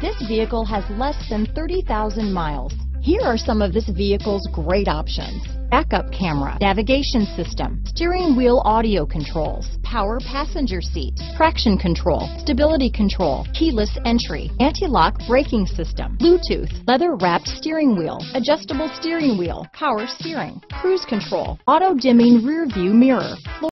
This vehicle has less than 30,000 miles. Here are some of this vehicle's great options. Backup camera, navigation system, steering wheel audio controls, power passenger seat, traction control, stability control, keyless entry, anti-lock braking system, Bluetooth, leather wrapped steering wheel, adjustable steering wheel, power steering, cruise control, auto dimming rear view mirror,